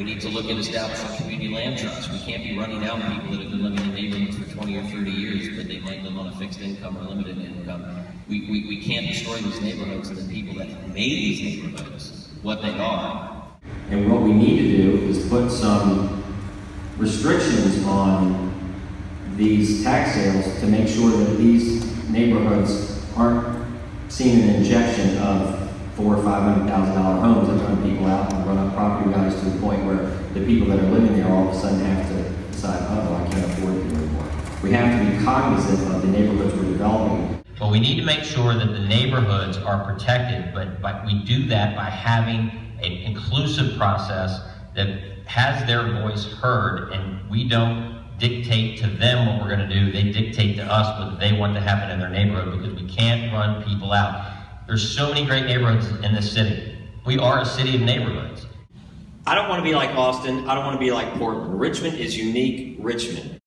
We need to look at establishing community land trusts. We can't be running out people that have been living in neighborhoods for 20 or 30 years, but they might live on a fixed income or limited income. We, we, we can't destroy these neighborhoods and the people that made these neighborhoods what they are. And what we need to do is put some restrictions on these tax sales to make sure that these neighborhoods aren't seeing an injection of four or five hundred thousand dollar homes that run people out and run up property values to the point where the people that are living there all of a sudden have to decide, oh, I can't afford it anymore. We have to be cognizant of the neighborhoods we're developing. But we need to make sure that the neighborhoods are protected, but, but we do that by having an inclusive process that has their voice heard, and we don't dictate to them what we're going to do. They dictate to us what they want to happen in their neighborhood because we can't run people out. There's so many great neighborhoods in this city. We are a city of neighborhoods. I don't want to be like Austin. I don't want to be like Portland. Richmond is unique Richmond.